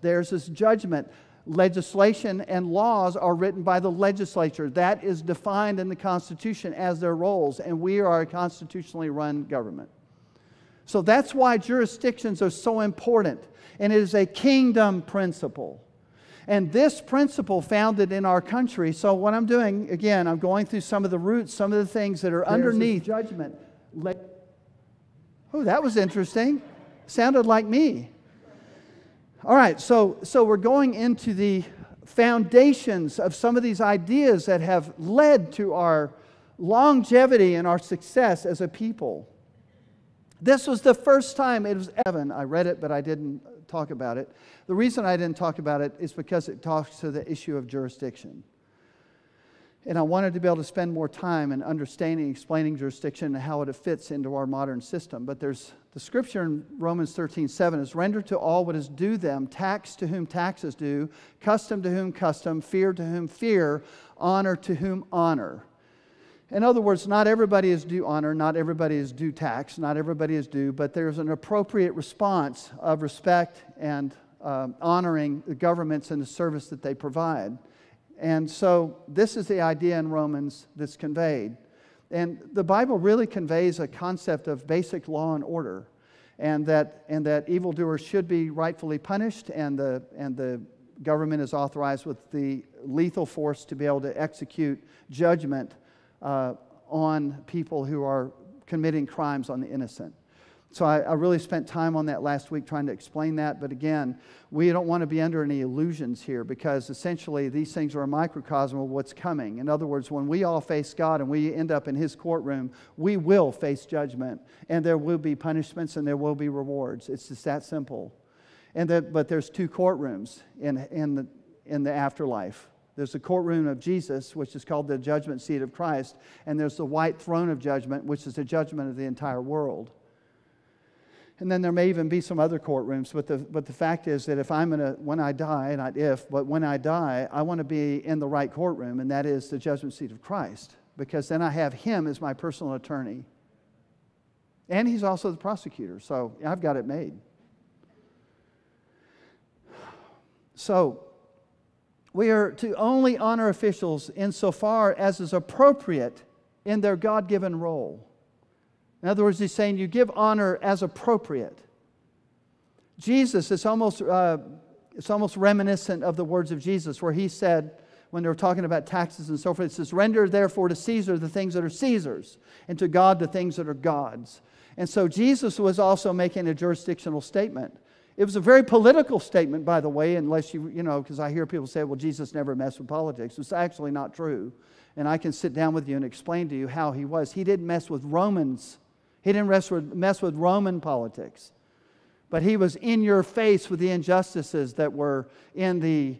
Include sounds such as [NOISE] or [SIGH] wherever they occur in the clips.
Theirs this judgment. Legislation and laws are written by the legislature. That is defined in the Constitution as their roles, and we are a constitutionally run government. So that's why jurisdictions are so important, and it is a kingdom principle. And this principle founded in our country. So, what I'm doing, again, I'm going through some of the roots, some of the things that are There's underneath judgment. Oh, that was interesting. Sounded like me. All right, so, so we're going into the foundations of some of these ideas that have led to our longevity and our success as a people. This was the first time it was Evan. I read it, but I didn't talk about it. The reason I didn't talk about it is because it talks to the issue of jurisdiction. And I wanted to be able to spend more time in understanding, explaining jurisdiction and how it fits into our modern system. But there's the scripture in Romans 13, 7 is render to all what is due them, tax to whom tax is due, custom to whom custom, fear to whom fear, honor to whom honor. In other words, not everybody is due honor, not everybody is due tax, not everybody is due, but there's an appropriate response of respect and um, honoring the governments and the service that they provide. And so, this is the idea in Romans that's conveyed. And the Bible really conveys a concept of basic law and order, and that, and that evildoers should be rightfully punished, and the, and the government is authorized with the lethal force to be able to execute judgment uh, on people who are committing crimes on the innocent. So I, I, really spent time on that last week trying to explain that. But again, we don't want to be under any illusions here because essentially these things are a microcosm of what's coming. In other words, when we all face God and we end up in His courtroom, we will face judgment and there will be punishments and there will be rewards. It's just that simple. And that, but there's two courtrooms in, in, the, in the afterlife. There's the courtroom of Jesus, which is called the judgment seat of Christ, and there's the white throne of judgment, which is the judgment of the entire world. And then there may even be some other courtrooms, but the, but the fact is that if I'm going to, when I die, not if, but when I die, I want to be in the right courtroom, and that is the judgment seat of Christ, because then I have Him as my personal attorney. And He's also the prosecutor, so I've got it made. So, we are to only honor officials insofar as is appropriate in their God given role. In other words, he's saying you give honor as appropriate. Jesus, it's almost, uh, it's almost reminiscent of the words of Jesus, where he said, when they were talking about taxes and so forth, it says, Render therefore to Caesar the things that are Caesar's, and to God the things that are God's. And so Jesus was also making a jurisdictional statement. It was a very political statement, by the way, unless you, you know, because I hear people say, well, Jesus never messed with politics. It's actually not true. And I can sit down with you and explain to you how he was. He didn't mess with Romans, he didn't mess with, mess with Roman politics. But he was in your face with the injustices that were in the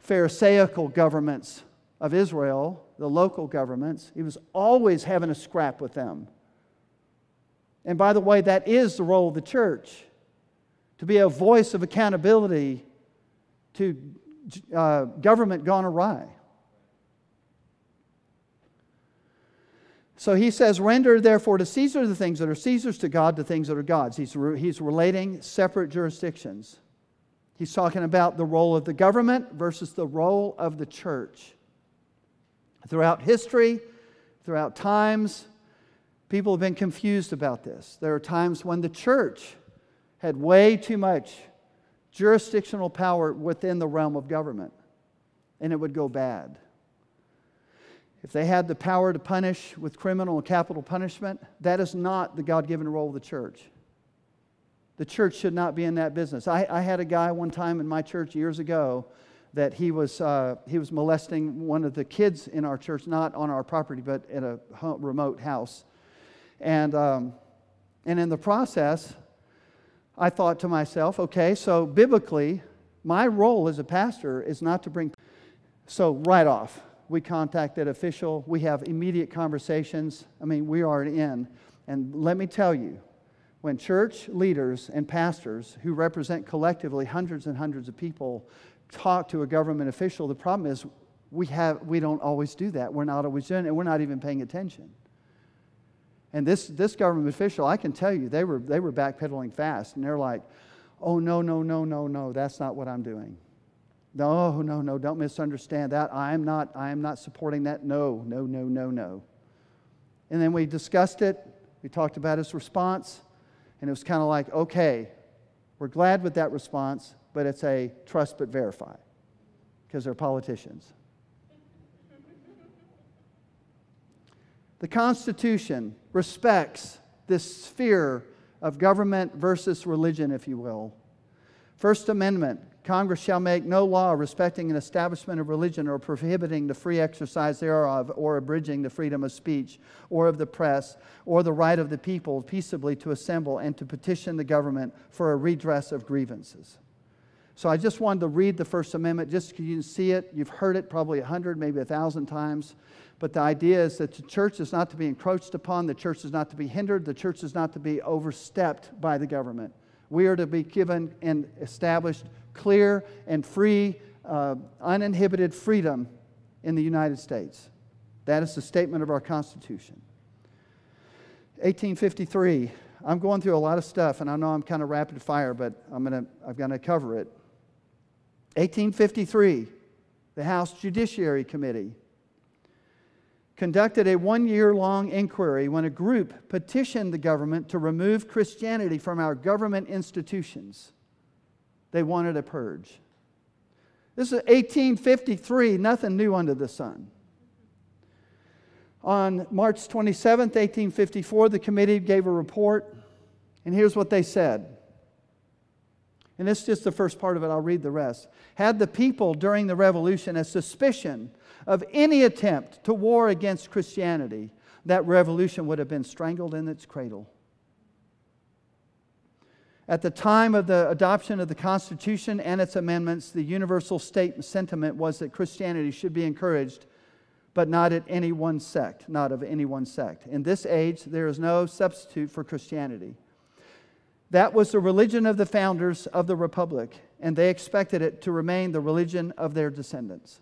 Pharisaical governments of Israel, the local governments. He was always having a scrap with them. And by the way, that is the role of the church to be a voice of accountability to uh, government gone awry. So he says, Render therefore to Caesar the things that are Caesar's, to God the things that are God's. He's, re- he's relating separate jurisdictions. He's talking about the role of the government versus the role of the church. Throughout history, throughout times, people have been confused about this. There are times when the church had way too much jurisdictional power within the realm of government, and it would go bad. If they had the power to punish with criminal and capital punishment, that is not the God given role of the church. The church should not be in that business. I, I had a guy one time in my church years ago that he was, uh, he was molesting one of the kids in our church, not on our property, but in a remote house. And, um, and in the process, I thought to myself, okay, so biblically, my role as a pastor is not to bring. So, right off, we contact that official. We have immediate conversations. I mean, we are in. And let me tell you, when church leaders and pastors who represent collectively hundreds and hundreds of people talk to a government official, the problem is we, have, we don't always do that. We're not always doing it, and we're not even paying attention. And this, this government official, I can tell you, they were, they were backpedaling fast. And they're like, Oh, no, no, no, no, no, that's not what I'm doing. No, no, no, don't misunderstand that. I am not, I am not supporting that. No, no, no, no, no. And then we discussed it. We talked about his response. And it was kind of like, okay, we're glad with that response, but it's a trust but verify because they're politicians. [LAUGHS] the Constitution respects this sphere of government versus religion, if you will. First Amendment Congress shall make no law respecting an establishment of religion or prohibiting the free exercise thereof or abridging the freedom of speech or of the press or the right of the people peaceably to assemble and to petition the government for a redress of grievances. So I just wanted to read the First Amendment just so you can see it. You've heard it probably a hundred, maybe a thousand times. But the idea is that the church is not to be encroached upon, the church is not to be hindered, the church is not to be overstepped by the government. We are to be given and established clear and free, uh, uninhibited freedom in the United States. That is the statement of our Constitution. 1853. I'm going through a lot of stuff, and I know I'm kind of rapid fire, but I'm gonna, I'm to cover it. 1853, the House Judiciary Committee conducted a one year long inquiry when a group petitioned the government to remove Christianity from our government institutions. They wanted a purge. This is 1853, nothing new under the sun. On March 27, 1854, the committee gave a report, and here's what they said. And this is just the first part of it, I'll read the rest. Had the people during the revolution a suspicion of any attempt to war against Christianity, that revolution would have been strangled in its cradle. At the time of the adoption of the Constitution and its amendments, the universal state sentiment was that Christianity should be encouraged, but not at any one sect, not of any one sect. In this age, there is no substitute for Christianity. That was the religion of the founders of the Republic, and they expected it to remain the religion of their descendants.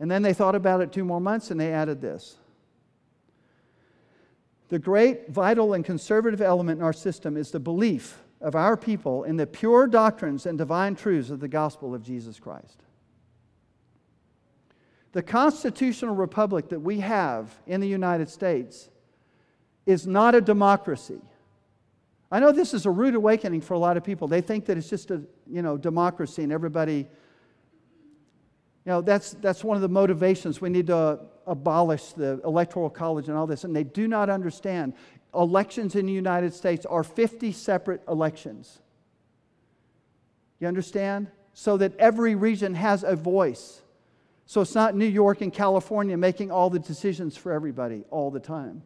And then they thought about it two more months and they added this the great, vital, and conservative element in our system is the belief of our people in the pure doctrines and divine truths of the gospel of Jesus Christ. The constitutional republic that we have in the United States is not a democracy. I know this is a rude awakening for a lot of people. They think that it's just a you know, democracy and everybody you know, that's, that's one of the motivations. We need to abolish the electoral college and all this. And they do not understand. Elections in the United States are 50 separate elections. You understand? So that every region has a voice. So it's not New York and California making all the decisions for everybody all the time.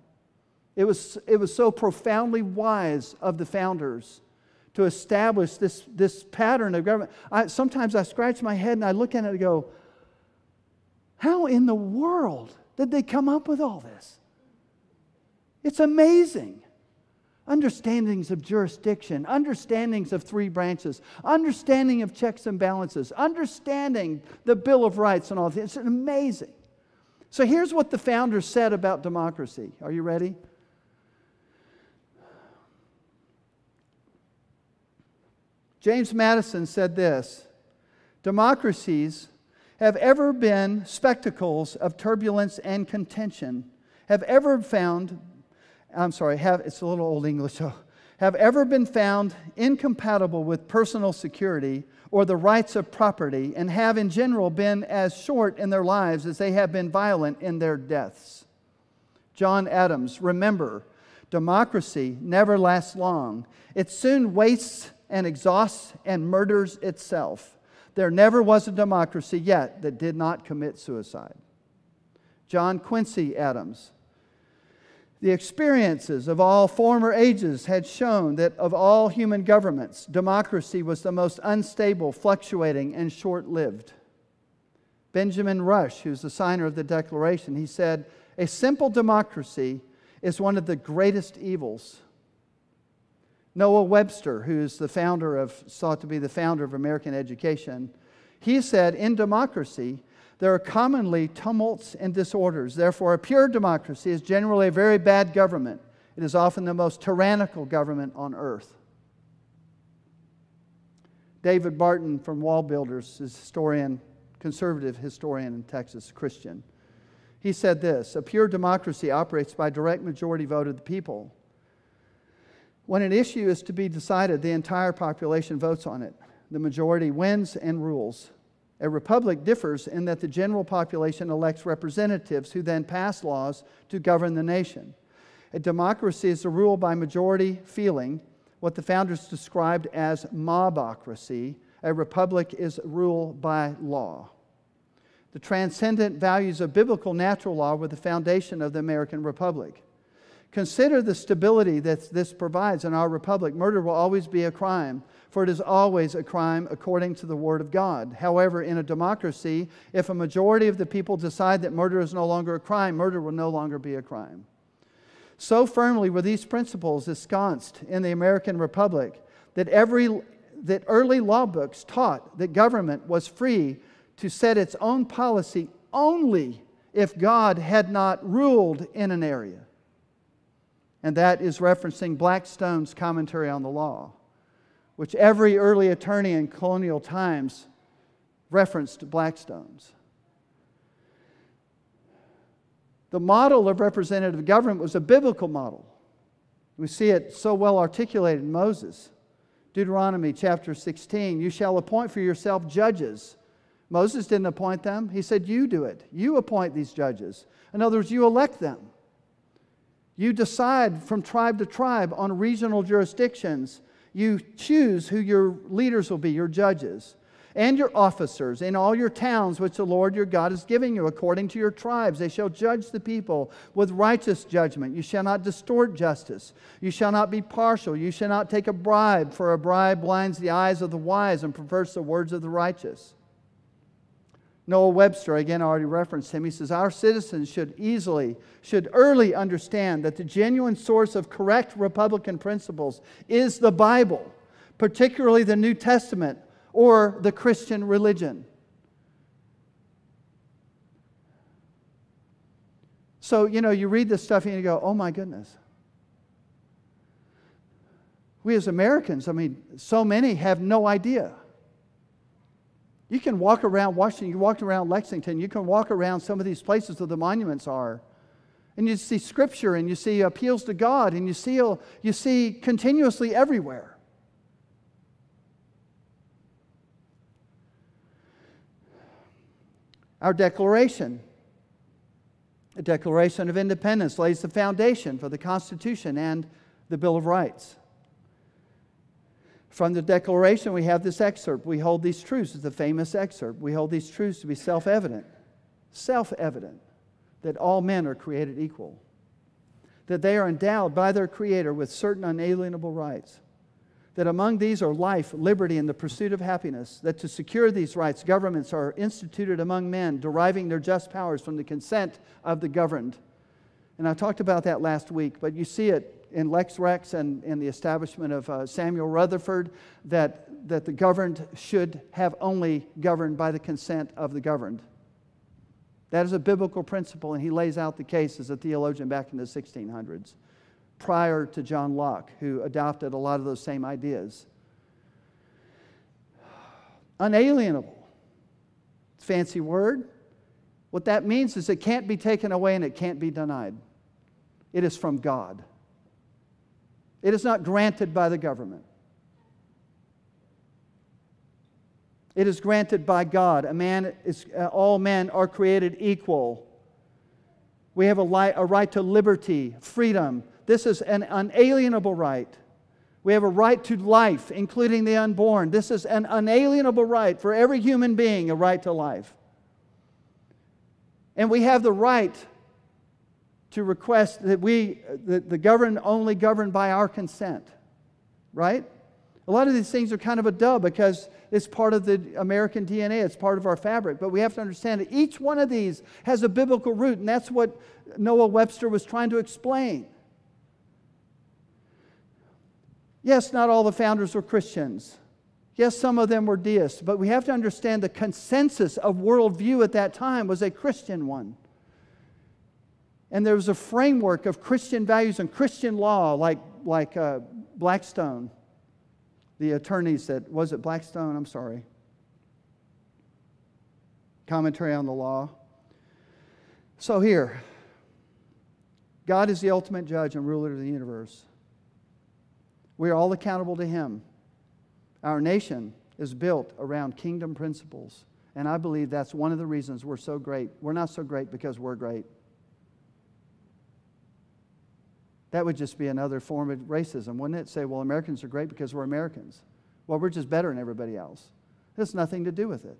It was, it was so profoundly wise of the founders to establish this, this pattern of government. I, sometimes I scratch my head and I look at it and go, how in the world did they come up with all this? It's amazing. Understandings of jurisdiction, understandings of three branches, understanding of checks and balances, understanding the Bill of Rights and all this. It's amazing. So here's what the founders said about democracy. Are you ready? James Madison said this Democracies have ever been spectacles of turbulence and contention, have ever found, I'm sorry, have, it's a little old English, [LAUGHS] so, have ever been found incompatible with personal security or the rights of property, and have in general been as short in their lives as they have been violent in their deaths. John Adams, remember, democracy never lasts long. It soon wastes and exhausts and murders itself. There never was a democracy yet that did not commit suicide. John Quincy Adams. The experiences of all former ages had shown that of all human governments, democracy was the most unstable, fluctuating, and short lived. Benjamin Rush, who's the signer of the Declaration, he said, A simple democracy is one of the greatest evils Noah Webster, who's the founder of, thought to be the founder of American education, he said, In democracy, there are commonly tumults and disorders. Therefore, a pure democracy is generally a very bad government. It is often the most tyrannical government on earth. David Barton from WallBuilders is historian, conservative historian in Texas, Christian. He said this A pure democracy operates by direct majority vote of the people. When an issue is to be decided, the entire population votes on it. The majority wins and rules. A republic differs in that the general population elects representatives who then pass laws to govern the nation. A democracy is a rule by majority feeling, what the founders described as mobocracy. A republic is rule by law. The transcendent values of biblical natural law were the foundation of the American Republic. Consider the stability that this provides in our republic. Murder will always be a crime, for it is always a crime according to the Word of God. However, in a democracy, if a majority of the people decide that murder is no longer a crime, murder will no longer be a crime. So firmly were these principles ensconced in the American Republic that, every, that early law books taught that government was free to set its own policy only if God had not ruled in an area and that is referencing Blackstone's commentary on the law, which every early attorney in colonial times referenced Blackstone's. The model of representative government was a biblical model. We see it so well articulated in Moses. Deuteronomy chapter 16 You shall appoint for yourself judges. Moses didn't appoint them, he said, You do it. You appoint these judges. In other words, you elect them. You decide from tribe to tribe on regional jurisdictions. You choose who your leaders will be, your judges, and your officers in all your towns which the Lord your God is giving you according to your tribes. They shall judge the people with righteous judgment. You shall not distort justice. You shall not be partial. You shall not take a bribe, for a bribe blinds the eyes of the wise and perverts the words of the righteous. Noah Webster, again, I already referenced him. He says, Our citizens should easily, should early understand that the genuine source of correct Republican principles is the Bible, particularly the New Testament or the Christian religion. So, you know, you read this stuff and you go, oh my goodness. We as Americans, I mean, so many have no idea. You can walk around Washington, you walk around Lexington, you can walk around some of these places where the monuments are. And you see scripture and you see appeals to God and you see, you see continuously everywhere. Our declaration, the Declaration of Independence, lays the foundation for the Constitution and the Bill of Rights. From the Declaration, we have this excerpt. We hold these truths. It's a famous excerpt. We hold these truths to be self evident. Self evident that all men are created equal, that they are endowed by their Creator with certain unalienable rights, that among these are life, liberty, and the pursuit of happiness, that to secure these rights, governments are instituted among men, deriving their just powers from the consent of the governed. And I talked about that last week, but you see it in Lex Rex and in the establishment of uh, Samuel Rutherford that, that the governed should have only governed by the consent of the governed. That is a biblical principle, and he lays out the case as a theologian back in the 1600s, prior to John Locke, who adopted a lot of those same ideas. Unalienable. Fancy word. What that means is it can't be taken away and it can't be denied. It is from God. It is not granted by the government. It is granted by God. A man is, uh, all men are created equal. We have a, li- a right to liberty, freedom. This is an unalienable right. We have a right to life, including the unborn. This is an unalienable right for every human being, a right to life. And we have the right to request that we, the, the governed only govern by our consent, right? A lot of these things are kind of a dub because it's part of the American DNA, it's part of our fabric. But we have to understand that each one of these has a biblical root, and that's what Noah Webster was trying to explain. Yes, not all the founders were Christians. Yes, some of them were deists, but we have to understand the consensus of worldview at that time was a Christian one and there was a framework of Christian values and Christian law, like, like uh, Blackstone, the attorneys that, was it Blackstone? I'm sorry. Commentary on the law. So here, God is the ultimate judge and ruler of the universe. We are all accountable to Him. Our nation is built around kingdom principles. And I believe that's one of the reasons we're so great. We're not so great because we're great. That would just be another form of racism, wouldn't it? Say, well, Americans are great because we're Americans. Well, we're just better than everybody else. It has nothing to do with it.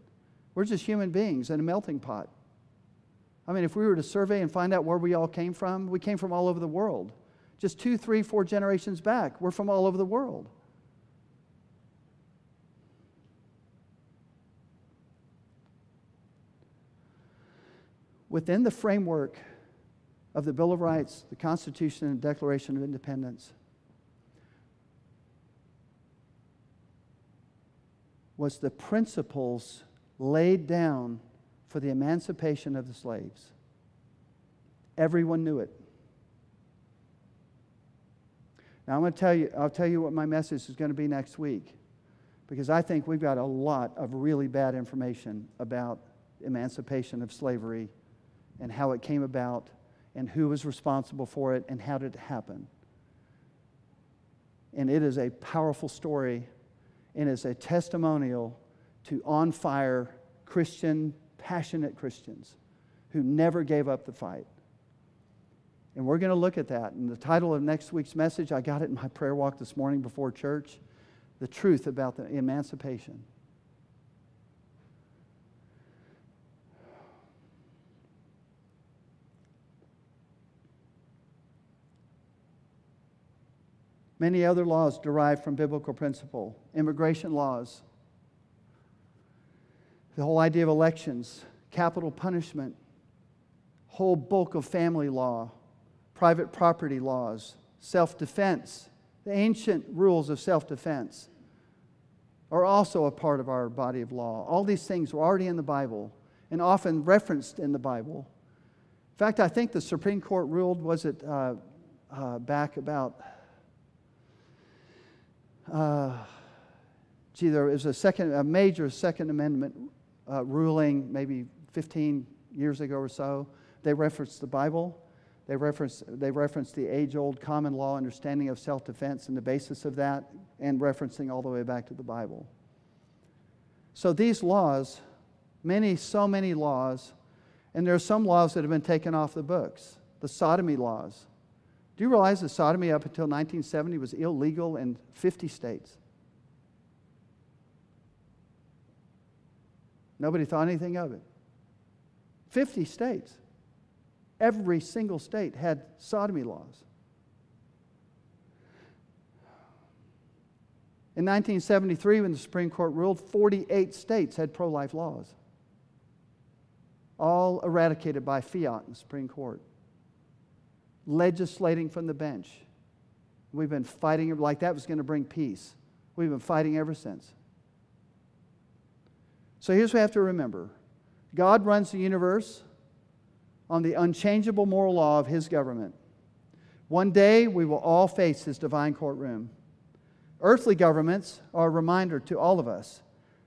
We're just human beings in a melting pot. I mean, if we were to survey and find out where we all came from, we came from all over the world. Just two, three, four generations back, we're from all over the world. Within the framework of the Bill of Rights, the Constitution, and Declaration of Independence, was the principles laid down for the emancipation of the slaves. Everyone knew it. Now I'm going to tell you, I'll tell you what my message is going to be next week. Because I think we've got a lot of really bad information about emancipation of slavery and how it came about and who was responsible for it and how did it happen. And it is a powerful story and is a testimonial to on fire Christian passionate Christians who never gave up the fight. And we're going to look at that. And the title of next week's message, I got it in my prayer walk this morning before church The Truth About the Emancipation. Many other laws derive from biblical principle. Immigration laws, the whole idea of elections, capital punishment, whole bulk of family law, private property laws, self defense, the ancient rules of self defense are also a part of our body of law. All these things were already in the Bible and often referenced in the Bible. In fact, I think the Supreme Court ruled, was it uh, uh, back about, uh, gee, there was a second, a major Second Amendment uh, ruling maybe 15 years ago or so. They referenced the Bible. They referenced, they reference the age old common law understanding of self defense and the basis of that, and referencing all the way back to the Bible. So these laws, many, so many laws, and there are some laws that have been taken off the books. The sodomy laws. Do you realize that sodomy up until 1970 was illegal in 50 states? Nobody thought anything of it. 50 states. Every single state had sodomy laws. In 1973, when the Supreme Court ruled, 48 states had pro life laws, all eradicated by fiat in the Supreme Court. Legislating from the bench. We've been fighting like that was going to bring peace. We've been fighting ever since. So here's what we have to remember God runs the universe on the unchangeable moral law of his government. One day we will all face his divine courtroom. Earthly governments are a reminder to all of us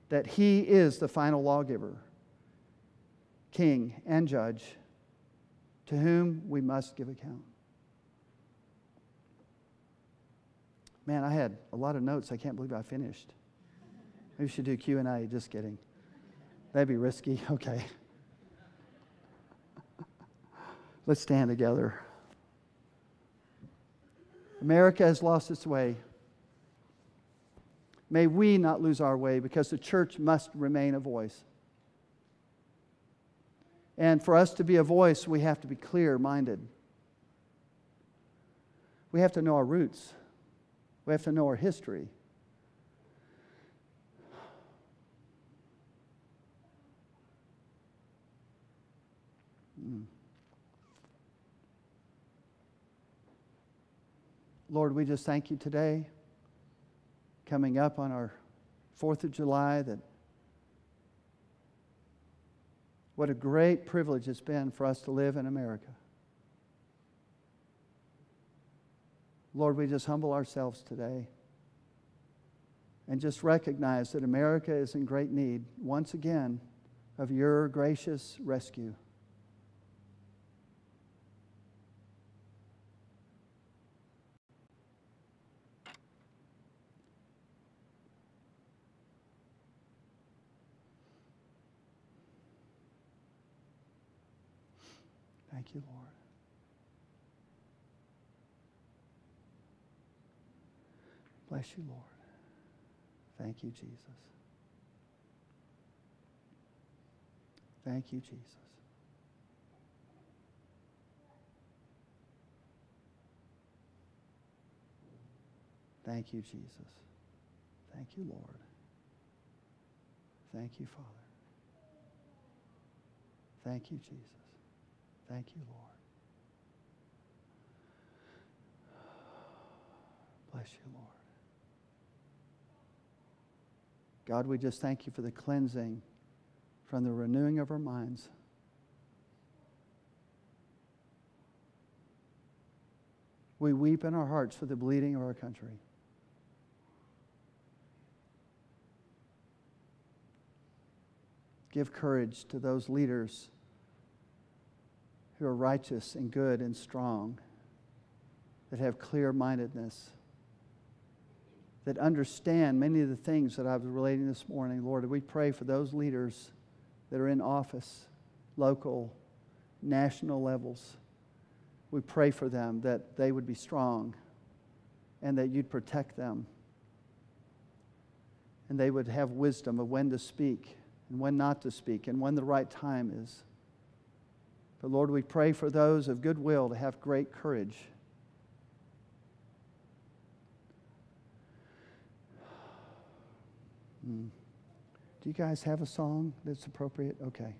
that he is the final lawgiver, king, and judge to whom we must give account. Man, I had a lot of notes. I can't believe I finished. Maybe we should do Q&A. Just kidding. That'd be risky. [LAUGHS] Okay. Let's stand together. America has lost its way. May we not lose our way because the church must remain a voice. And for us to be a voice, we have to be clear minded. We have to know our roots, we have to know our history. Mm. Lord, we just thank you today, coming up on our 4th of July, that what a great privilege it's been for us to live in America. Lord, we just humble ourselves today. and just recognize that America is in great need, once again, of your gracious rescue. Thank you, Lord. Bless you, Lord. Thank you, Jesus. Thank you, Jesus. Thank you, Jesus. Thank you, Lord. Thank you, Father. Thank you, Jesus. Thank you, Lord. Bless you, Lord. God, we just thank you for the cleansing from the renewing of our minds. We weep in our hearts for the bleeding of our country. Give courage to those leaders who are righteous and good and strong, that have clear mindedness, that understand many of the things that I was relating this morning. Lord, we pray for those leaders that are in office, local, national levels. We pray for them that they would be strong and that you'd protect them. And they would have wisdom of when to speak and when not to speak and when the right time is. But Lord, we pray for those of goodwill to have great courage. Hmm. Do you guys have a song that's appropriate? Okay.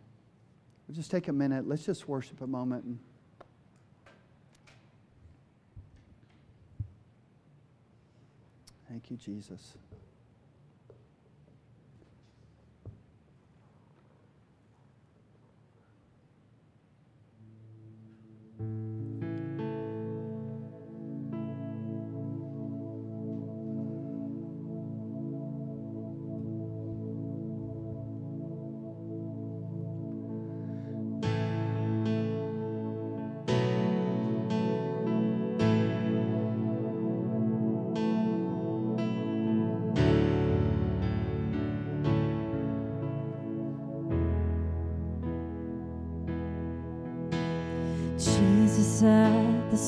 We'll just take a minute. Let's just worship a moment. And Thank you. Jesus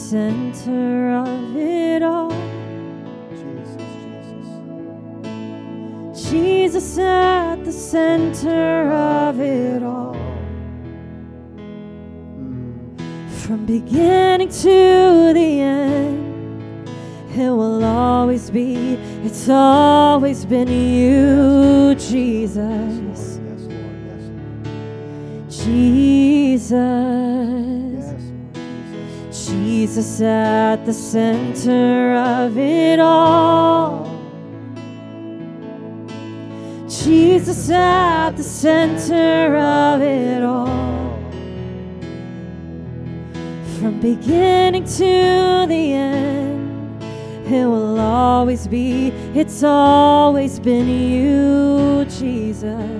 center of it all. Jesus, Jesus. Jesus at the center of it all. Mm. From beginning to the end, it will always be, it's always been you, Jesus. Yes, Lord. Yes, Lord. Jesus. Jesus at the center of it all. Jesus at the center of it all. From beginning to the end, it will always be, it's always been you, Jesus.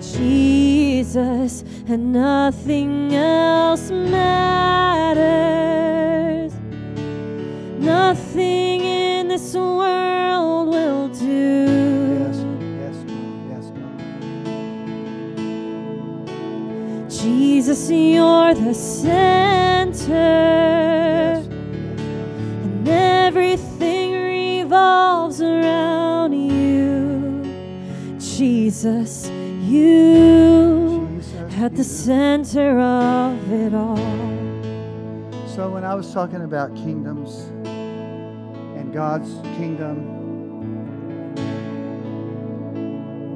Jesus, and nothing else matters. Nothing in this world will do. yes, Lord. Yes, Lord. Jesus, you're the center, Yes, and everything revolves around you. Jesus, you Jesus, at the center of it all. So when I was talking about kingdoms and God's kingdom,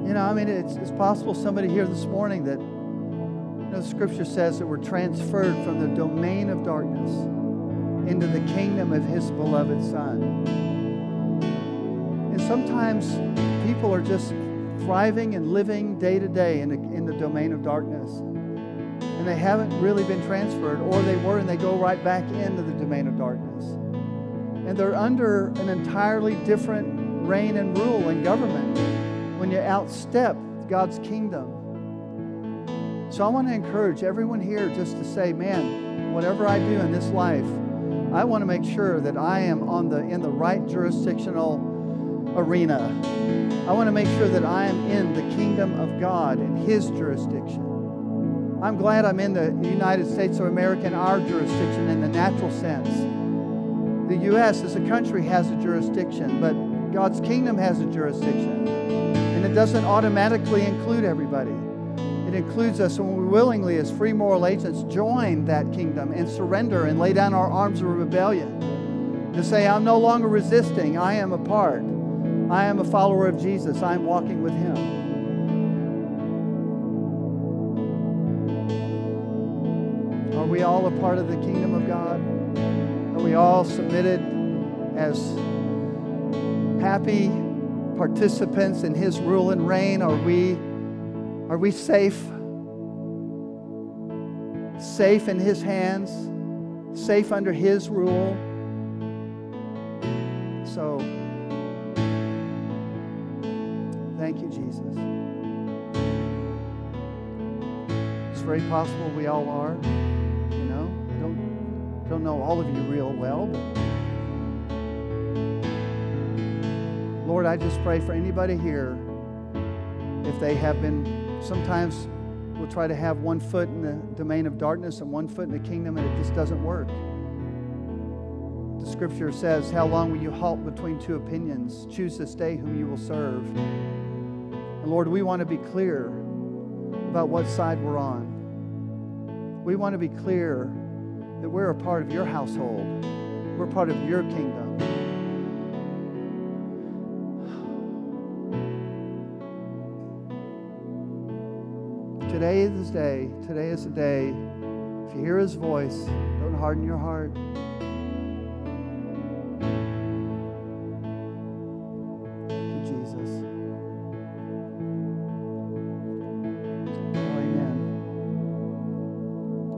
you know, I mean, it's, it's possible somebody here this morning that, you know, the scripture says that we're transferred from the domain of darkness into the kingdom of his beloved Son. And sometimes people are just thriving and living day to day in the, in the domain of darkness and they haven't really been transferred, or they were and they go right back into the domain of darkness. And they're under an entirely different reign and rule and government when you outstep God's kingdom. So I want to encourage everyone here just to say, man, whatever I do in this life, I want to make sure that I am on the in the right jurisdictional arena. I want to make sure that I am in the kingdom of God and his jurisdiction. I'm glad I'm in the United States of America in our jurisdiction in the natural sense. The U.S. as a country has a jurisdiction, but God's kingdom has a jurisdiction. And it doesn't automatically include everybody. It includes us when we willingly, as free moral agents, join that kingdom and surrender and lay down our arms of rebellion. To say, I'm no longer resisting, I am a part. I am a follower of Jesus, I'm walking with Him. Are we all a part of the kingdom of God? Are we all submitted as happy participants in His rule and reign? Are we, are we safe? Safe in His hands? Safe under His rule? So, thank you, Jesus. It's very possible we all are. You know, I don't don't know all of you real well, but Lord, I just pray for anybody here if they have been sometimes we'll try to have one foot in the domain of darkness and one foot in the kingdom and it just doesn't work. The scripture says, How long will you halt between two opinions? Choose this day whom you will serve. Lord, we want to be clear about what side we're on. We want to be clear that we're a part of your household, we're part of your kingdom. Today is the day. Today is the day. If you hear his voice, don't harden your heart.